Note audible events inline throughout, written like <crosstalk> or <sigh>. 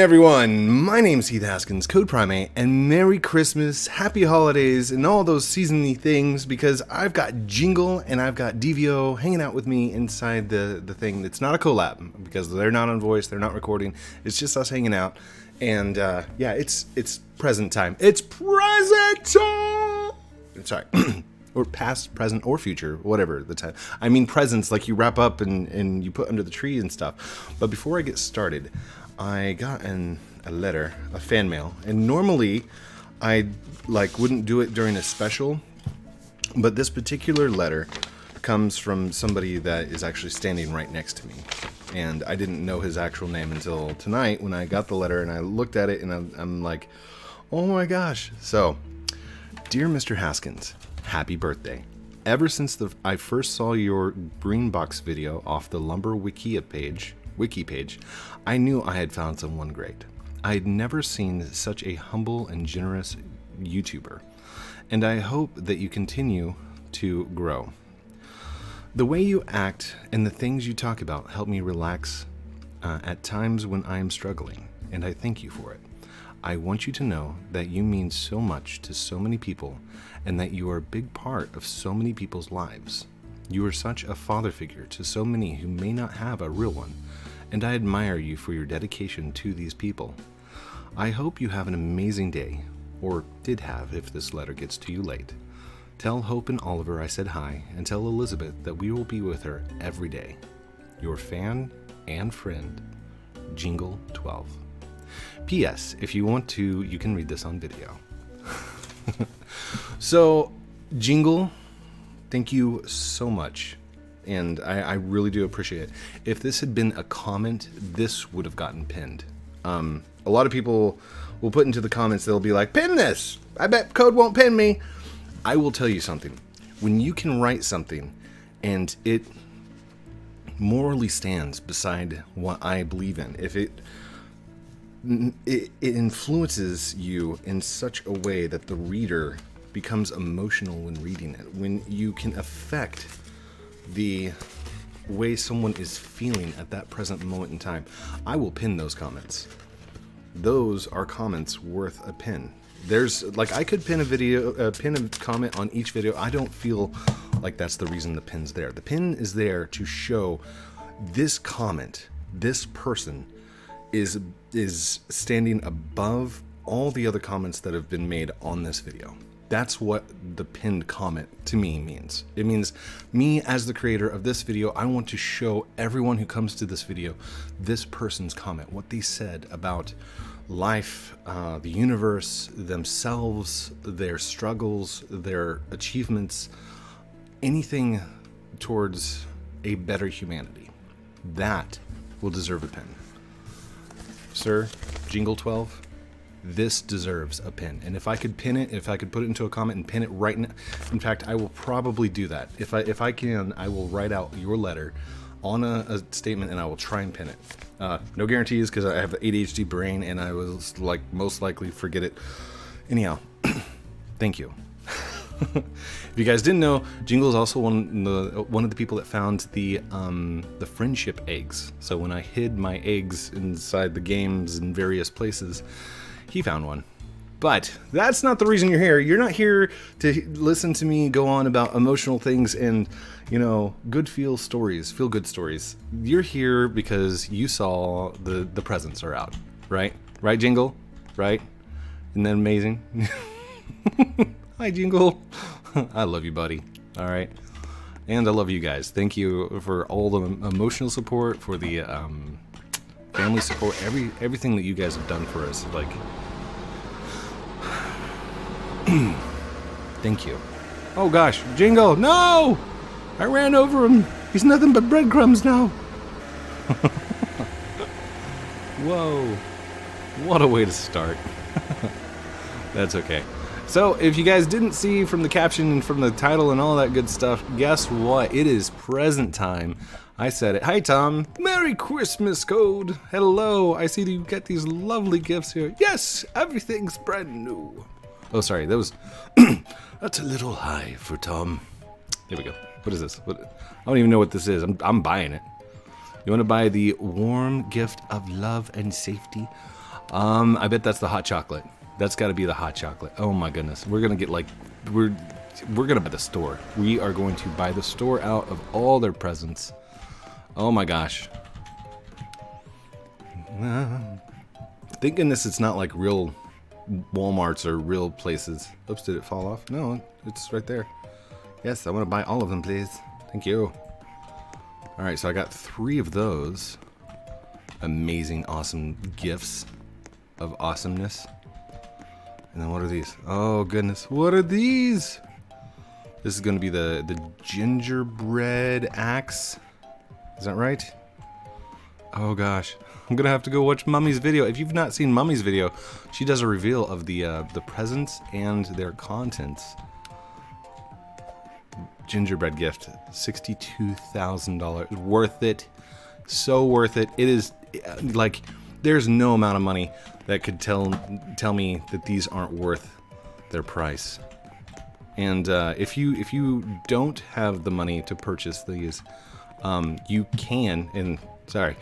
everyone! My name's Heath Haskins, CodePrime8, and Merry Christmas, Happy Holidays, and all those seasony things because I've got Jingle and I've got DVO hanging out with me inside the, the thing. It's not a collab because they're not on voice, they're not recording. It's just us hanging out. And uh, yeah, it's it's present time. It's present time! Sorry. <clears throat> or past, present, or future, whatever the time. I mean presents like you wrap up and, and you put under the tree and stuff. But before I get started, I got an, a letter, a fan mail, and normally I like wouldn't do it during a special, but this particular letter comes from somebody that is actually standing right next to me. And I didn't know his actual name until tonight when I got the letter and I looked at it and I'm, I'm like, oh my gosh. So, dear Mr. Haskins, happy birthday. Ever since the, I first saw your green box video off the Lumber Wikia page, wiki page, I knew I had found someone great. I had never seen such a humble and generous YouTuber, and I hope that you continue to grow. The way you act and the things you talk about help me relax uh, at times when I am struggling, and I thank you for it. I want you to know that you mean so much to so many people and that you are a big part of so many people's lives. You are such a father figure to so many who may not have a real one, and I admire you for your dedication to these people. I hope you have an amazing day, or did have if this letter gets to you late. Tell Hope and Oliver I said hi, and tell Elizabeth that we will be with her every day. Your fan and friend, Jingle 12. P.S. If you want to, you can read this on video. <laughs> so, Jingle, thank you so much. And I, I, really do appreciate it. If this had been a comment, this would have gotten pinned. Um, a lot of people will put into the comments, they'll be like, pin this! I bet code won't pin me. I will tell you something. When you can write something and it morally stands beside what I believe in, if it it, it influences you in such a way that the reader becomes emotional when reading it. When you can affect the way someone is feeling at that present moment in time, I will pin those comments. Those are comments worth a pin. There's like I could pin a video, uh, pin a comment on each video. I don't feel like that's the reason the pin's there. The pin is there to show this comment, this person is is standing above all the other comments that have been made on this video. That's what the pinned comment to me means. It means me as the creator of this video, I want to show everyone who comes to this video this person's comment, what they said about life, uh, the universe, themselves, their struggles, their achievements, anything towards a better humanity. That will deserve a pin. Sir, Jingle 12, this deserves a pin. And if I could pin it, if I could put it into a comment and pin it right now, in fact, I will probably do that. If I if I can, I will write out your letter on a, a statement and I will try and pin it. Uh, no guarantees because I have ADHD brain and I was like most likely forget it. Anyhow, <clears throat> thank you. <laughs> if you guys didn't know, Jingle is also one of the one of the people that found the um, the friendship eggs. So when I hid my eggs inside the games in various places, he found one. But that's not the reason you're here. You're not here to listen to me go on about emotional things and, you know, good feel stories, feel good stories. You're here because you saw the the presents are out, right? Right, Jingle? Right? Isn't that amazing? <laughs> Hi, Jingle. <laughs> I love you, buddy. All right. And I love you guys. Thank you for all the emotional support, for the um, family support, every everything that you guys have done for us. Like, <clears throat> thank you. Oh gosh, Jingo, no! I ran over him. He's nothing but breadcrumbs now. <laughs> Whoa. What a way to start. <laughs> That's okay. So, if you guys didn't see from the caption and from the title and all that good stuff, guess what? It is present time. I said it. Hi, Tom. Merry Christmas, Code. Hello. I see that you get these lovely gifts here. Yes, everything's brand new. Oh, sorry. That was... <clears throat> that's a little high for Tom. There we go. What is this? What, I don't even know what this is. I'm, I'm buying it. You want to buy the warm gift of love and safety? Um, I bet that's the hot chocolate. That's got to be the hot chocolate. Oh my goodness, we're gonna get like we're we're gonna buy the store. We are going to buy the store out of all their presents. Oh my gosh. Thinking this, it's not like real Walmarts or real places. Oops, did it fall off? No, it's right there. Yes, I want to buy all of them, please. Thank you. All right, so I got three of those amazing, awesome gifts of awesomeness. And then what are these? Oh goodness, what are these? This is going to be the the gingerbread axe. Is that right? Oh gosh, I'm gonna have to go watch Mummy's video. If you've not seen Mummy's video, she does a reveal of the uh, the presents and their contents. Gingerbread gift, sixty-two thousand dollars, worth it, so worth it. It is like there's no amount of money that could tell tell me that these aren't worth their price. And uh, if you if you don't have the money to purchase these, um, you can. And sorry,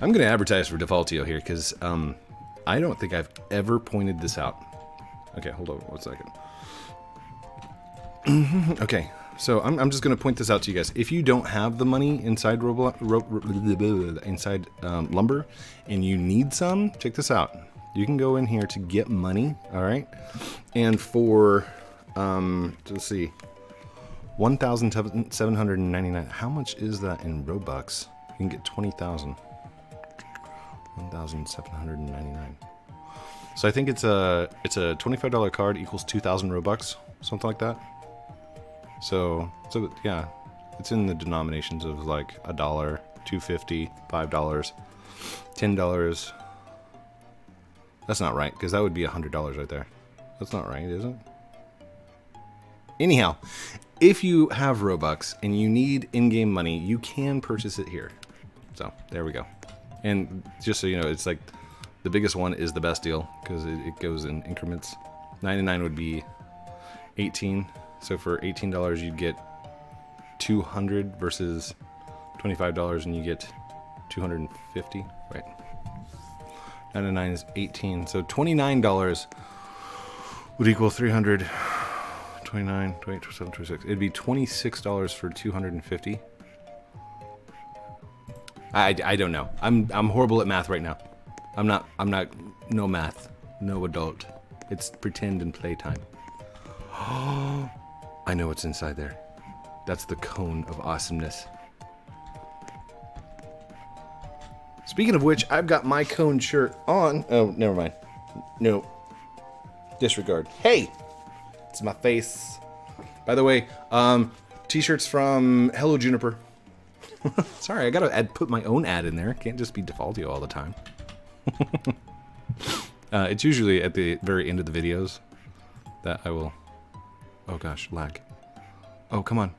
I'm going to advertise for Defaultio here because um, I don't think I've ever pointed this out. Okay, hold on one second. <clears throat> okay, so I'm, I'm just going to point this out to you guys. If you don't have the money inside Robo, Ro, inside um, Lumber and you need some, check this out. You can go in here to get money, all right? And for, um, let's see, 1,799. How much is that in Robux? You can get 20,000. 1,799. So I think it's a it's a $25 card equals 2,000 Robux, something like that. So, so yeah, it's in the denominations of like a dollar, two fifty, five dollars, ten dollars. That's not right because that would be a hundred dollars right there. That's not right, is it? Anyhow, if you have Robux and you need in-game money, you can purchase it here. So there we go. And just so you know, it's like the biggest one is the best deal because it, it goes in increments. 99 would be 18 so for $18, you'd get 200 versus $25 and you get 250, right? 99 is 18. So $29 would equal 300 29, 28, 27, 26. It'd be $26 for 250. I, I don't know. I'm I'm horrible at math right now. I'm not I'm not no math. No adult. It's pretend and playtime. <gasps> I know what's inside there. That's the cone of awesomeness. Speaking of which, I've got my cone shirt on. Oh, never mind. No. Disregard. Hey! It's my face. By the way, um, t-shirts from Hello Juniper. <laughs> Sorry, I gotta add, put my own ad in there. Can't just be Defaultio all the time. <laughs> uh, it's usually at the very end of the videos that I will Oh gosh, lag. Oh, come on.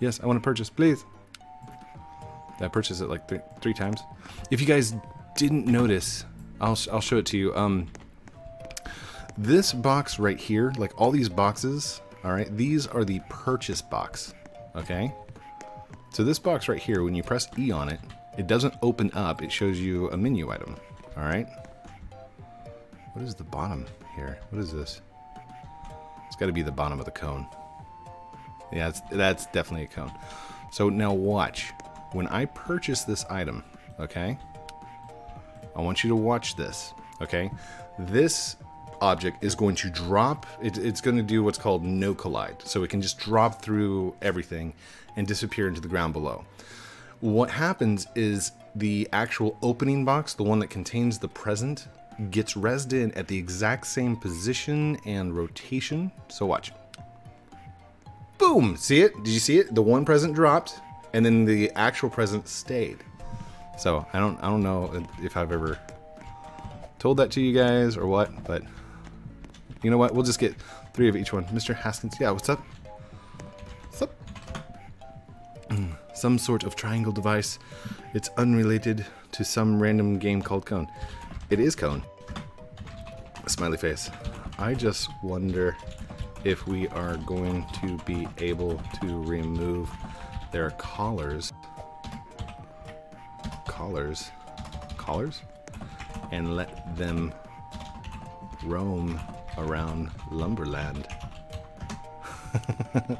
Yes, I want to purchase, please. I purchased it like th three times. If you guys didn't notice, I'll, I'll show it to you. Um, this box right here, like all these boxes, all right, these are the purchase box, okay? So this box right here, when you press E on it, it doesn't open up, it shows you a menu item, all right? What is the bottom here? What is this? It's got to be the bottom of the cone. Yeah, that's definitely a cone. So now watch. When I purchase this item, okay, I want you to watch this, okay? This object is going to drop, it, it's going to do what's called no collide. So it can just drop through everything and disappear into the ground below. What happens is the actual opening box, the one that contains the present, gets resed in at the exact same position and rotation. So watch. Boom! See it? Did you see it? The one present dropped, and then the actual present stayed. So I don't I don't know if I've ever told that to you guys or what, but you know what? We'll just get three of each one. Mr. Haskins, yeah, what's up? What's up? <clears throat> some sort of triangle device. It's unrelated to some random game called Cone. It is cone. A smiley face. I just wonder if we are going to be able to remove their collars. Collars. Collars? and let them roam around Lumberland. <laughs>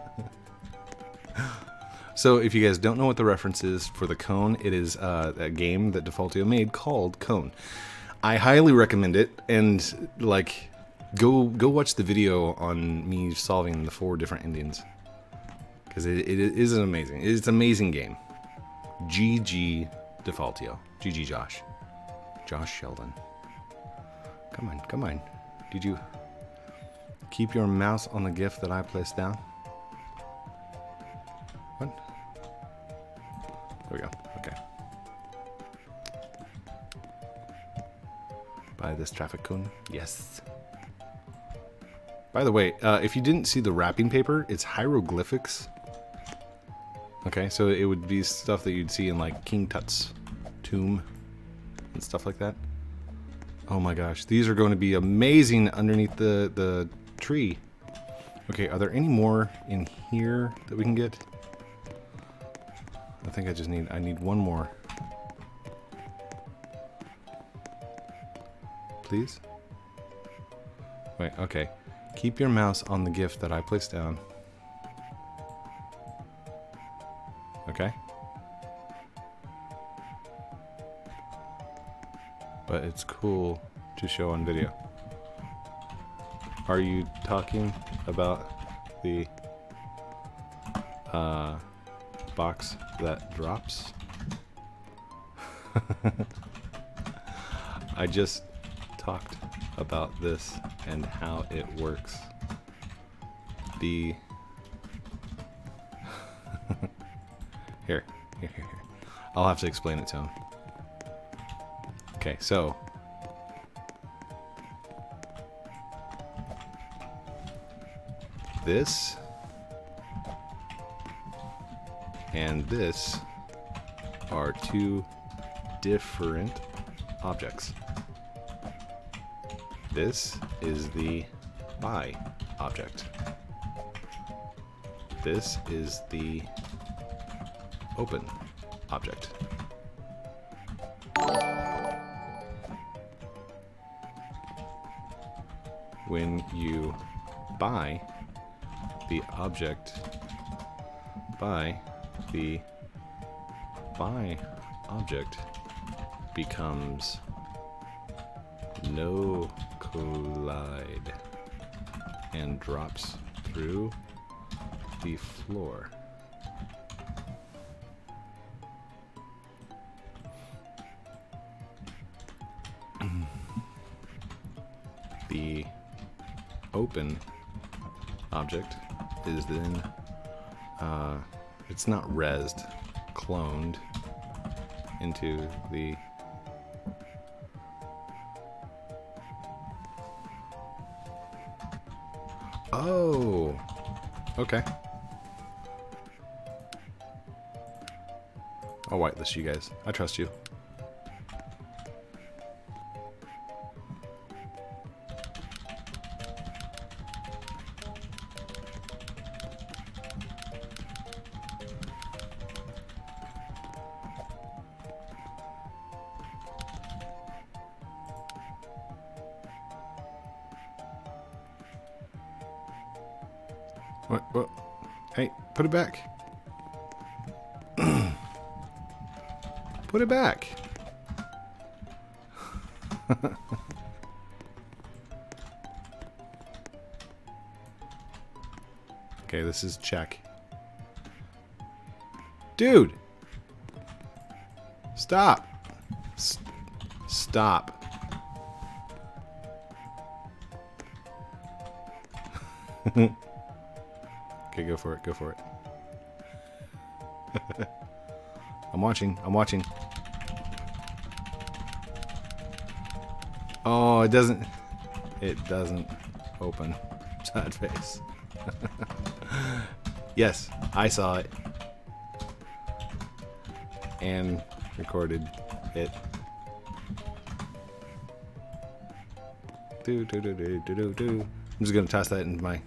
so, if you guys don't know what the reference is for the cone, it is uh, a game that Defaultio made called Cone. I highly recommend it, and like, go go watch the video on me solving the four different Indians because it, it is an amazing. It's an amazing game. GG Defaultio. GG Josh. Josh Sheldon. Come on, come on. Did you keep your mouse on the gift that I placed down? What? There we go. Okay. By this traffic cone? Yes. By the way, uh, if you didn't see the wrapping paper, it's hieroglyphics. Okay, so it would be stuff that you'd see in like King Tut's tomb and stuff like that. Oh my gosh, these are going to be amazing underneath the, the tree. Okay, are there any more in here that we can get? I think I just need, I need one more. Please? Wait, okay. Keep your mouse on the gift that I placed down. Okay. But it's cool to show on video. Are you talking about the uh, box that drops? <laughs> I just talked about this and how it works. The <laughs> here, here, here, here. I'll have to explain it to him. Okay, so this and this are two different objects. This is the buy object. This is the open object. When you buy the object by the by object becomes no collide and drops through the floor. <clears throat> the open object is then uh, it's not resed, cloned into the Oh, okay. I'll whitelist you guys. I trust you. What? What? Hey, put it back. <clears throat> put it back. <laughs> okay, this is check. Dude! Stop! S stop. <laughs> Go for it. Go for it. <laughs> I'm watching. I'm watching. Oh, it doesn't. It doesn't open. <laughs> Sad face. <laughs> yes, I saw it. And recorded it. Do do do do do do. I'm just gonna toss that into my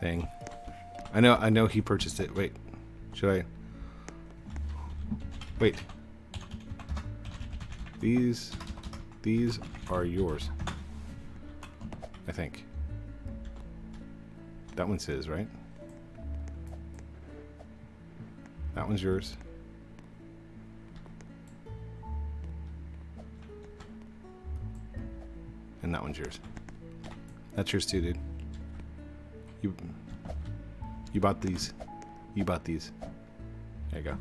thing. I know, I know he purchased it. Wait, should I? Wait. These These are yours. I think. That one's his, right? That one's yours. And that one's yours. That's yours too, dude. You you bought these. You bought these. There you go.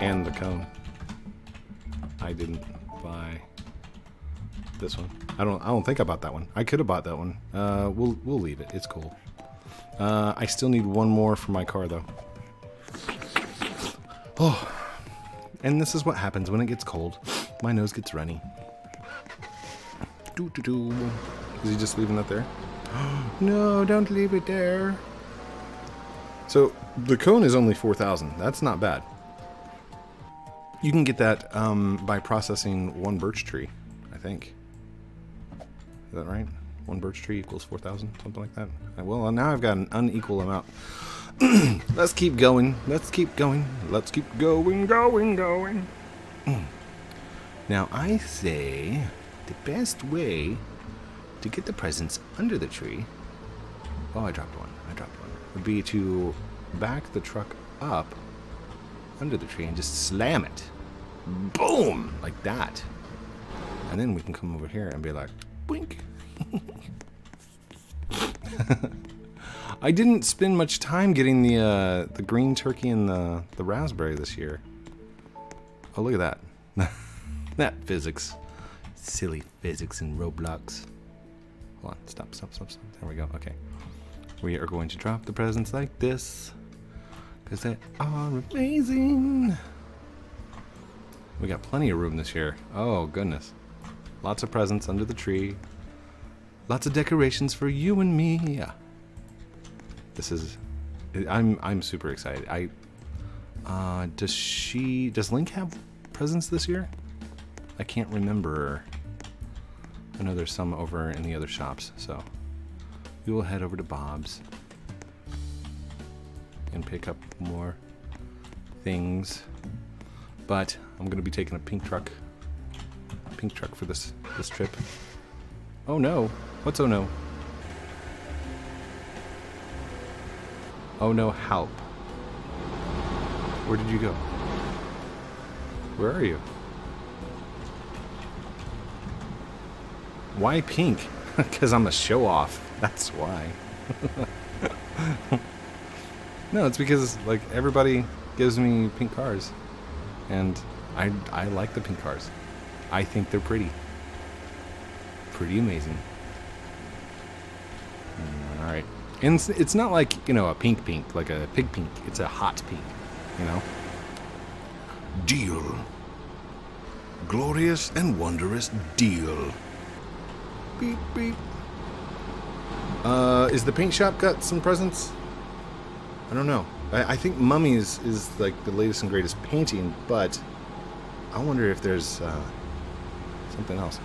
And the cone. I didn't buy this one. I don't I don't think I bought that one. I could have bought that one. Uh we'll we'll leave it. It's cool. Uh I still need one more for my car though. Oh. And this is what happens when it gets cold. My nose gets runny. Doo doo doo. Is he just leaving that there? <gasps> no, don't leave it there. So the cone is only 4,000. That's not bad. You can get that um, by processing one birch tree, I think. Is that right? One birch tree equals 4,000, something like that. Uh, well, now I've got an unequal amount. <clears throat> Let's keep going. Let's keep going. Let's keep going, going, going. <clears throat> now, I say the best way to get the presents under the tree. Oh, I dropped one. I dropped one. Would be to back the truck up under the tree and just slam it. Boom! Like that. And then we can come over here and be like, blink. <laughs> I didn't spend much time getting the uh, the green turkey and the, the raspberry this year. Oh, look at that. <laughs> that physics. Silly physics in Roblox. Hold on, stop, stop, stop, stop. There we go, okay. We are going to drop the presents like this. Because they are amazing. We got plenty of room this year. Oh, goodness. Lots of presents under the tree. Lots of decorations for you and me. Yeah. This is... I'm, I'm super excited. I... Uh, does she... Does Link have presents this year? I can't remember. I know there's some over in the other shops, so we will head over to Bob's and pick up more things. But I'm gonna be taking a pink truck, pink truck for this this trip. Oh no! What's oh no? Oh no! Help! Where did you go? Where are you? Why pink? <laughs> Because I'm a show off. That's why. <laughs> no, it's because like everybody gives me pink cars, and I I like the pink cars. I think they're pretty. Pretty amazing. Mm, all right, and it's, it's not like you know a pink pink like a pig pink. It's a hot pink, you know. Deal. Glorious and wondrous deal. Beep, beep. Uh, is the paint shop got some presents? I don't know. I, I think Mummies is like the latest and greatest painting, but I wonder if there's uh, something else.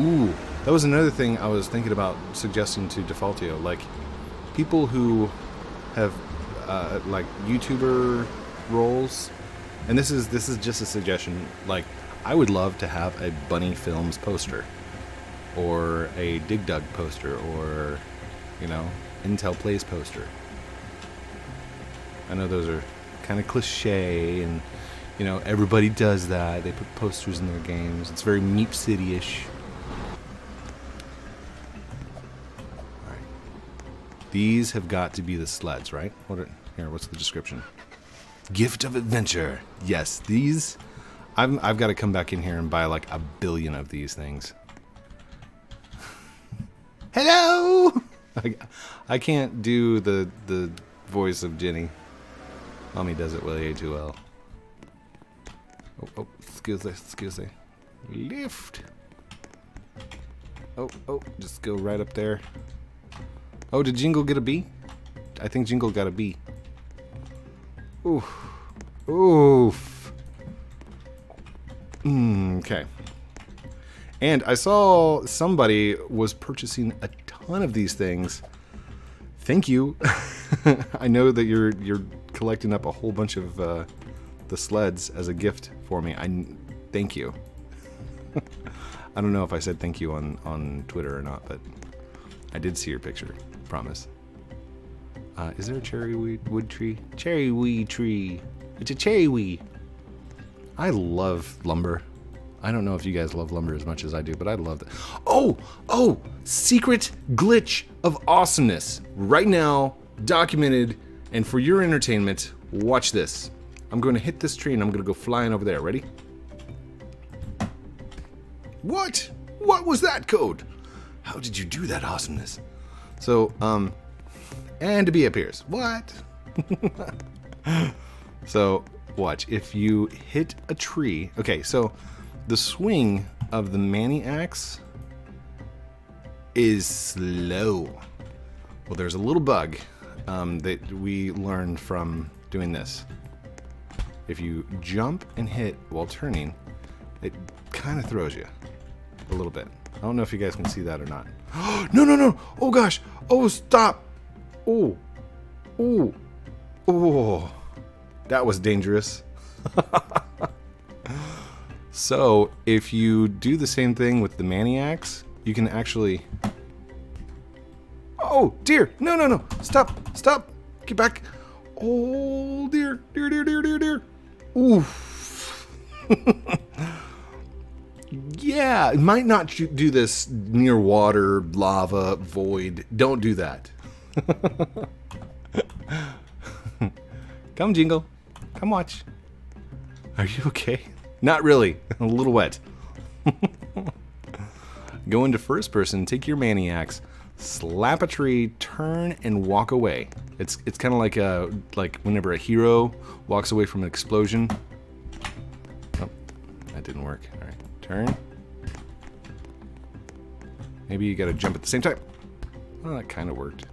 Ooh, that was another thing I was thinking about suggesting to Defaultio. Like, people who have uh, like YouTuber roles, and this is this is just a suggestion. Like, I would love to have a Bunny Films poster or a Dig Dug poster, or, you know, Intel Plays poster. I know those are kind of cliche, and, you know, everybody does that. They put posters in their games. It's very Meep City ish. Alright. These have got to be the sleds, right? What are, here, what's the description? Gift of adventure. Yes, these. I've, I've got to come back in here and buy like a billion of these things. Hello. <laughs> I, I can't do the the voice of Jenny. Mommy does it way too well. Oh, oh, excuse me, excuse me. Lift. Oh, oh, just go right up there. Oh, did Jingle get a B? I think Jingle got a B. Oof. Oof. Mm, okay. And I saw somebody was purchasing a ton of these things. Thank you. <laughs> I know that you're you're collecting up a whole bunch of uh, the sleds as a gift for me. I thank you. <laughs> I don't know if I said thank you on, on Twitter or not, but I did see your picture. Promise. Uh, is there a cherry weed, wood tree? Cherry weed tree. It's a cherry weed. I love lumber. I don't know if you guys love lumber as much as I do, but I love it. Oh, oh, secret glitch of awesomeness. Right now, documented, and for your entertainment, watch this. I'm going to hit this tree and I'm going to go flying over there. Ready? What? What was that code? How did you do that awesomeness? So, um, and be appears. What? <laughs> so, watch. If you hit a tree, okay, so the swing of the Many Axe is slow. Well, there's a little bug um, that we learned from doing this. If you jump and hit while turning, it kind of throws you a little bit. I don't know if you guys can see that or not. <gasps> no, no, no! Oh gosh! Oh, stop! Oh, oh, oh! That was dangerous. <laughs> so, if you do the same thing with the Many Axe, you can actually. Oh, dear! No, no, no! Stop! Stop! Get back! Oh, dear, dear, dear, dear, dear, dear! Oof! <laughs> yeah, it might not do this near water, lava, void. Don't do that. <laughs> Come, Jingle. Come watch. Are you okay? Not really. <laughs> A little wet. <laughs> Go into first person, take your Many Axe, slap a tree, turn, and walk away. It's it's kind of like a like whenever a hero walks away from an explosion. Oh, that didn't work. All right, turn. Maybe you got to jump at the same time. Well, that kind of worked.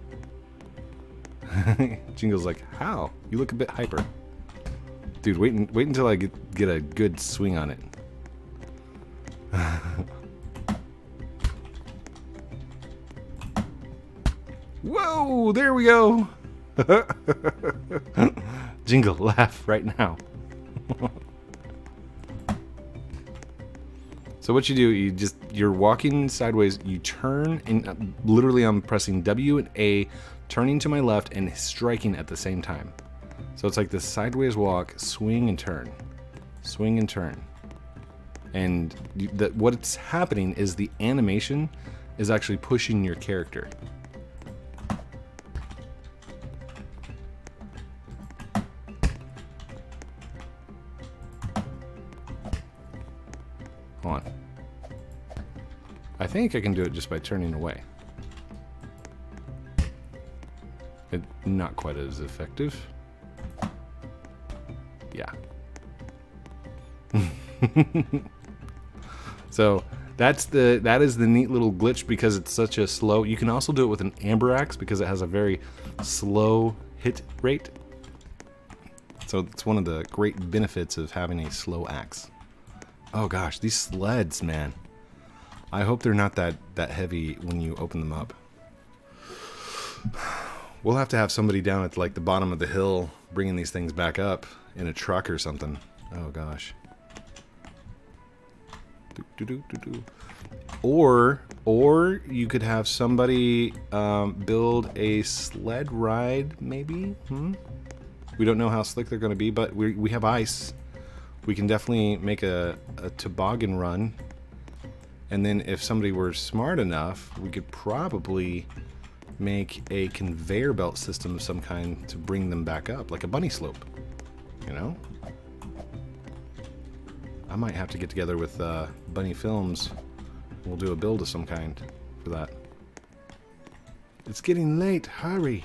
<laughs> Jingle's like, how? You look a bit hyper. Dude, wait, wait until I get, get a good swing on it. <laughs> Whoa, there we go. <laughs> Jingle, laugh right now. <laughs> so what you do, you just, you're walking sideways, you turn, and uh, literally I'm pressing W and A, turning to my left and striking at the same time. So it's like this sideways walk, swing and turn, swing and turn. And that what's happening is the animation is actually pushing your character. Hold on. I think I can do it just by turning away. It, not quite as effective. <laughs> so that's the that is the neat little glitch because it's such a slow. You can also do it with an amber axe because it has a very slow hit rate. So it's one of the great benefits of having a slow axe. Oh gosh, these sleds, man. I hope they're not that that heavy when you open them up. <sighs> We'll have to have somebody down at like the bottom of the hill bringing these things back up in a truck or something. Oh gosh. Do, do, do, or or you could have somebody um, build a sled ride, maybe. Hmm? We don't know how slick they're going to be, but we we have ice. We can definitely make a, a toboggan run. And then if somebody were smart enough, we could probably make a conveyor belt system of some kind to bring them back up, like a bunny slope. You know? I might have to get together with uh, Bunny Films. We'll do a build of some kind for that. It's getting late. Hurry.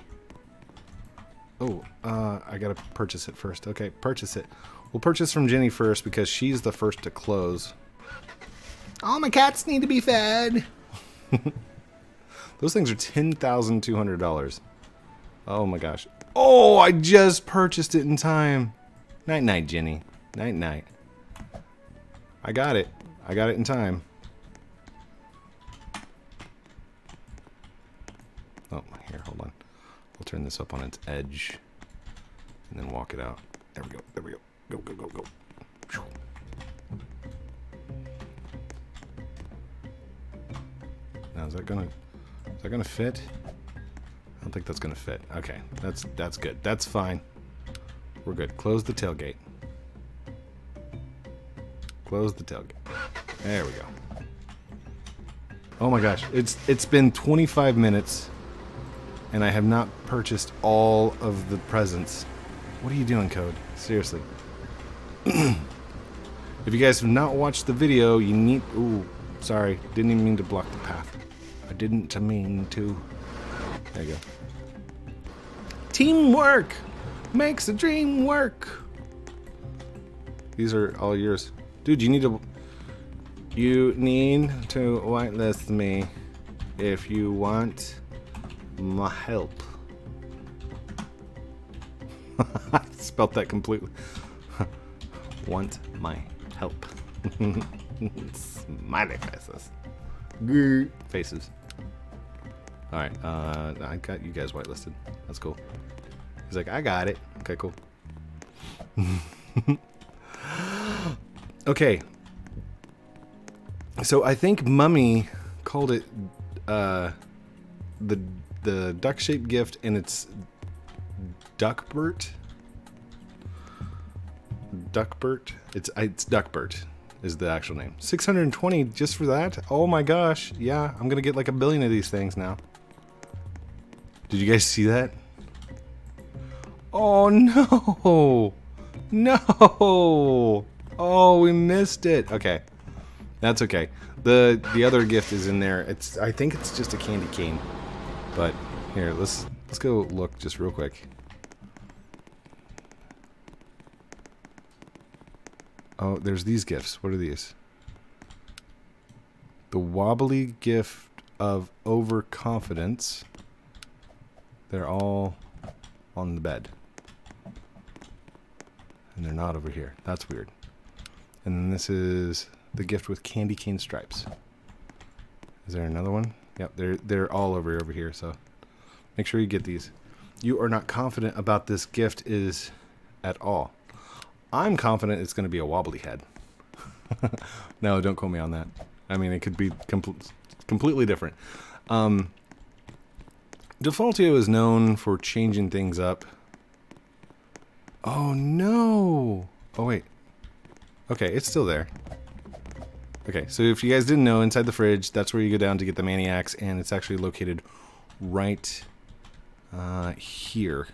Oh, uh, I gotta purchase it first. Okay, purchase it. We'll purchase from Jenny first because she's the first to close. All my cats need to be fed. <laughs> Those things are $10,200. Oh my gosh. Oh, I just purchased it in time. Night night, Jenny. Night night. I got it. I got it in time. Oh, here, hold on. We'll turn this up on its edge and then walk it out. There we go. There we go. Go, go, go, go. Now, is that gonna, is that gonna fit? I don't think that's gonna fit. Okay, that's, that's good. That's fine. We're good. Close the tailgate. Close the tailgate. There we go. Oh my gosh, it's it's been 25 minutes and I have not purchased all of the presents. What are you doing, Code? Seriously. <clears throat> if you guys have not watched the video, you need Ooh, sorry. Didn't even mean to block the path. I didn't mean to. There you go. Teamwork makes the dream work. These are all yours. Dude, you need to you need to whitelist me if you want my help. I <laughs> Spelt that completely. <laughs> want my help. <laughs> Smiley faces. Grr. Faces. Alright, uh, I got you guys whitelisted. That's cool. He's like, I got it. Okay, cool. Okay, so I think Mummy called it uh, the the duck shaped gift, and it's Duckbert. Duckbert. It's it's Duckbert is the actual name. 620 just for that. Oh my gosh. Yeah, I'm gonna get like a billion of these things now. Did you guys see that? Oh <laughs> no! No! Oh, we missed it. Okay. That's okay. The the other gift is in there. It's I think it's just a candy cane. But here, let's let's go look just real quick. Oh, there's these gifts. What are these? The wobbly gift of overconfidence. They're all on the bed. And they're not over here. That's weird. And then this is the gift with candy cane stripes. Is there another one? Yep, they're they're all over over here. So make sure you get these. You are not confident about this gift is at all. I'm confident it's going to be a wobbly head. <laughs> no, don't quote me on that. I mean, it could be com completely different. Um, Defaultio is known for changing things up. Oh no! Oh wait. Okay, it's still there. Okay, so if you guys didn't know, inside the fridge, that's where you go down to get the Many Axe, and it's actually located right uh, here.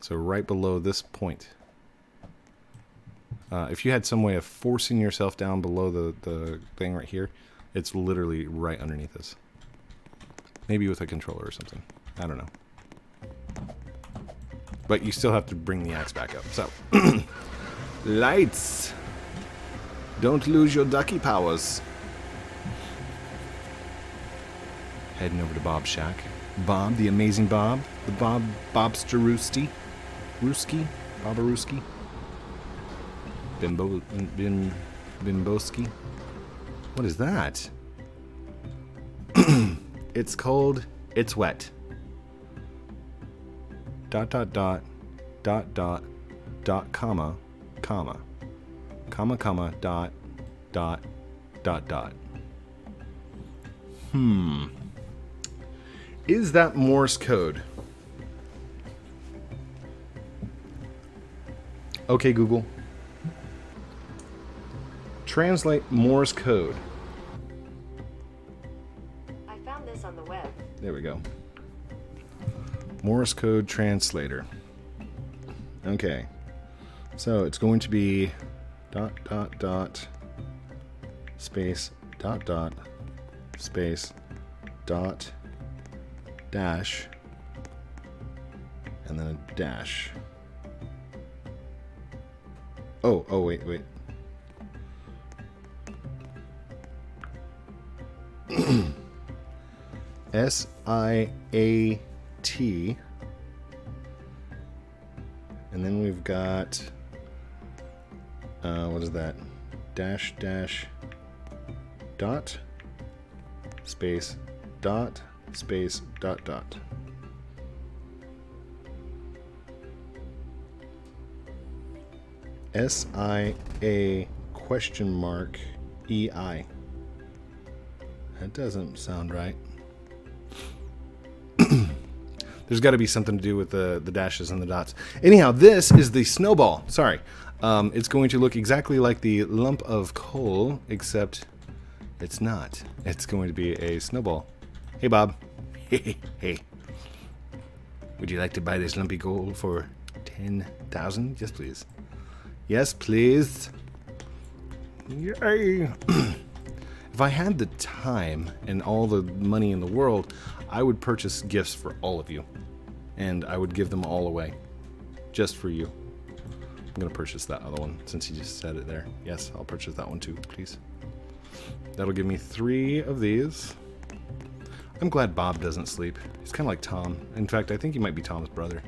So right below this point. Uh, if you had some way of forcing yourself down below the, the thing right here, it's literally right underneath this. Maybe with a controller or something. I don't know. But you still have to bring the axe back up. So, <clears throat> lights! Don't lose your ducky powers. Heading over to Bob's shack. Bob, the amazing Bob. The Bob Bobster Roosty. Rooski? Bobarooski? Bimbo Bim Bimboski? What is that? <clears throat> it's called It's Wet. Dot dot dot dot dot dot comma comma comma, comma, dot, dot, dot, dot. Hmm. Is that Morse code? Okay, Google. Translate Morse code. I found this on the web. There we go. Morse code translator. Okay. So it's going to be dot dot dot space dot dot space dot dash and then a dash. Oh, oh wait, wait. <clears throat> S I A T and then we've got uh, what is that? Dash, dash, dot, space, dot, space, dot, dot. S I A question mark E I. That doesn't sound right. <coughs> There's got to be something to do with the, the dashes and the dots. Anyhow, this is the snowball. Sorry. Um, it's going to look exactly like the lump of coal, except it's not. It's going to be a snowball. Hey, Bob. <laughs> Hey, hey. Would you like to buy this lumpy coal for 10,000? Yes, please. Yes, please. Yay. <clears throat> if I had the time and all the money in the world, I would purchase gifts for all of you. And I would give them all away. Just for you. I'm to purchase that other one since you just said it there. Yes, I'll purchase that one too, please. That'll give me three of these. I'm glad Bob doesn't sleep. He's kind of like Tom. In fact, I think he might be Tom's brother.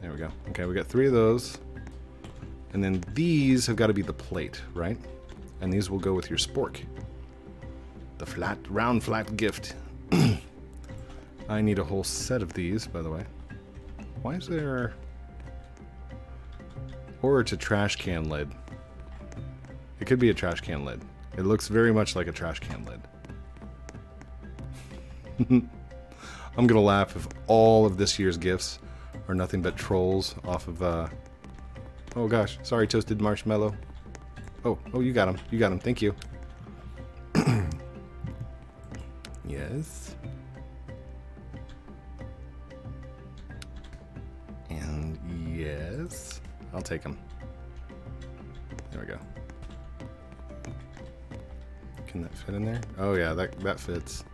There we go. Okay, we got three of those. And then these have got to be the plate, right? And these will go with your spork. The flat, round, flat gift. <clears throat> I need a whole set of these, by the way. Why is there... Or it's a trash can lid. It could be a trash can lid. It looks very much like a trash can lid. <laughs> I'm gonna laugh if all of this year's gifts are nothing but trolls off of, uh... Oh gosh, sorry, Toasted Marshmallow. Oh, oh, you got him. You got him. Thank you. <clears throat> yes. I'll take him. There we go. Can that fit in there? Oh yeah, that, that fits.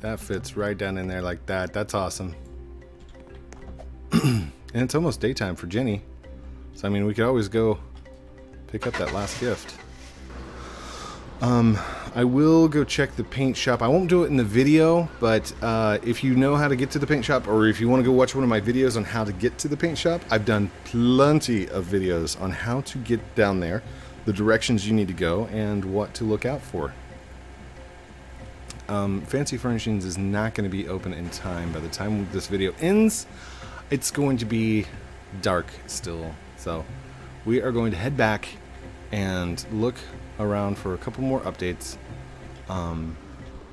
That fits right down in there like that. That's awesome. <clears throat> and it's almost daytime for Jenny. So, I mean, we could always go pick up that last gift. Um, I will go check the paint shop. I won't do it in the video, but uh, if you know how to get to the paint shop, or if you want to go watch one of my videos on how to get to the paint shop, I've done plenty of videos on how to get down there, the directions you need to go, and what to look out for. Um, Fancy Furnishings is not going to be open in time. By the time this video ends, it's going to be dark still. So we are going to head back and look around for a couple more updates. Um,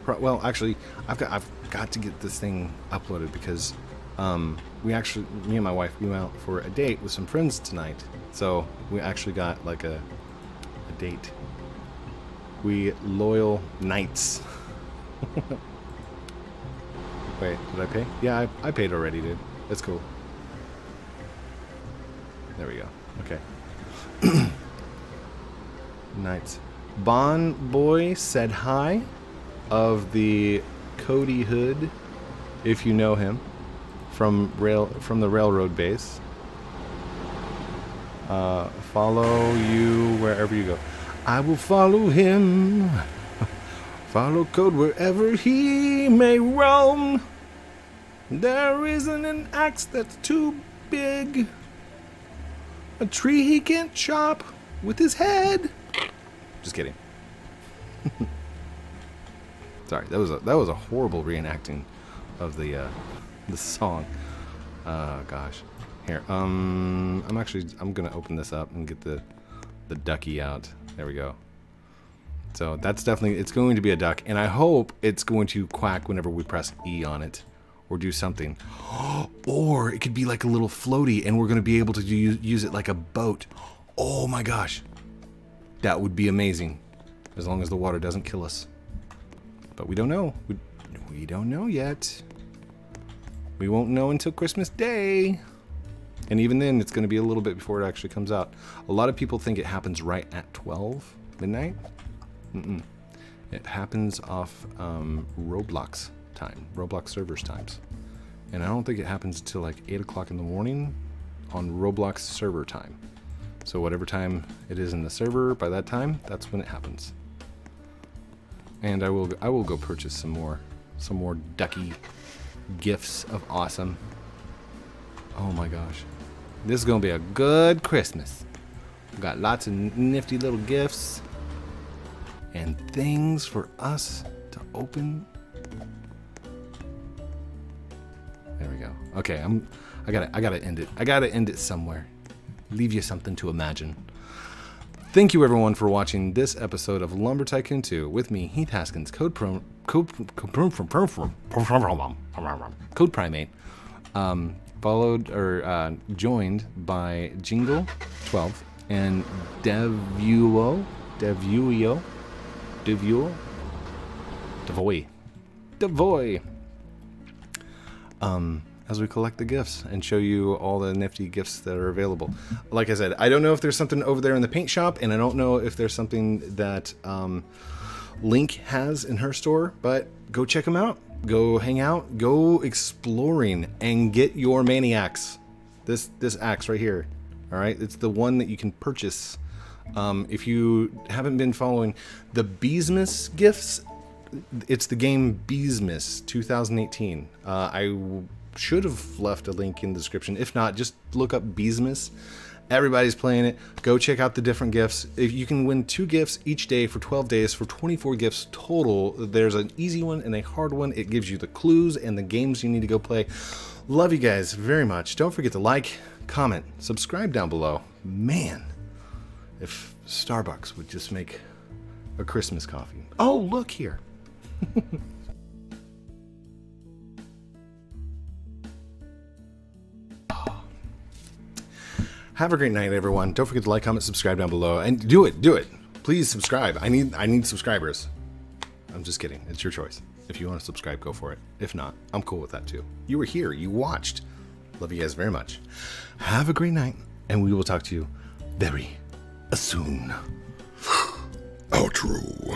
well, actually, I've got I've got to get this thing uploaded because um, we actually, me and my wife, we went out for a date with some friends tonight. So we actually got like a a date. We loyal knights. <laughs> Wait, did I pay? Yeah, I, I paid already, dude. That's cool. There we go. Okay. <clears throat> Knights. Bon Boy said hi of the Cody Hood, if you know him, from rail from the railroad base. Uh, follow you wherever you go. I will follow him. <laughs> Follow code wherever he may roam. There isn't an axe that's too big. A tree he can't chop with his head. Just kidding. Sorry, that was a that was a horrible reenacting of the uh, the song. Oh gosh. Here, um, I'm actually I'm gonna open this up and get the the ducky out. There we go. So that's definitely, it's going to be a duck. And I hope it's going to quack whenever we press E on it. Or do something. <gasps> or it could be like a little floaty and we're going to be able to use, use it like a boat. Oh my gosh. That would be amazing. As long as the water doesn't kill us. But we don't know. We, we don't know yet. We won't know until Christmas Day. And even then, it's going to be a little bit before it actually comes out. A lot of people think it happens right at 12 midnight. Mm-mm. It happens off um, Roblox time, Roblox servers times. And I don't think it happens until like 8 o'clock in the morning on Roblox server time. So whatever time it is in the server, by that time, that's when it happens. And I will I will go purchase some more some more ducky gifts of awesome. Oh my gosh. This is going to be a good Christmas. We've got lots of nifty little gifts and things for us to open. There we go. Okay, I'm I gotta I gotta end it. I gotta end it somewhere. Leave you something to imagine. Thank you everyone for watching this episode of Lumber Tycoon 2 with me, Heath Haskins, CodePrime8, um, followed or uh, joined by Jengle 12 and Devuo, Devuo, Devuo, Devoy, Devoy. Um, as we collect the gifts and show you all the nifty gifts that are available. Like I said, I don't know if there's something over there in the paint shop, and I don't know if there's something that um, Link has in her store, but go check them out. Go hang out, go exploring, and get your Many Axe. This this axe right here, all right. It's the one that you can purchase. Um, if you haven't been following the Beesmas gifts, it's the game Beesmas 2018. Uh, I should have left a link in the description. If not, just look up Beesmas. Everybody's playing it. Go check out the different gifts. If you can win two gifts each day for 12 days for 24 gifts total. There's an easy one and a hard one. It gives you the clues and the games you need to go play. Love you guys very much. Don't forget to like, comment, subscribe down below. Man, if Starbucks would just make a Christmas coffee. Oh, look here. <laughs> Have a great night, everyone. Don't forget to like, comment, subscribe down below, and do it. Do it. Please subscribe. I need I need subscribers. I'm just kidding. It's your choice. If you want to subscribe, go for it. If not, I'm cool with that too. You were here. You watched. Love you guys very much. Have a great night, and we will talk to you very soon. Outro.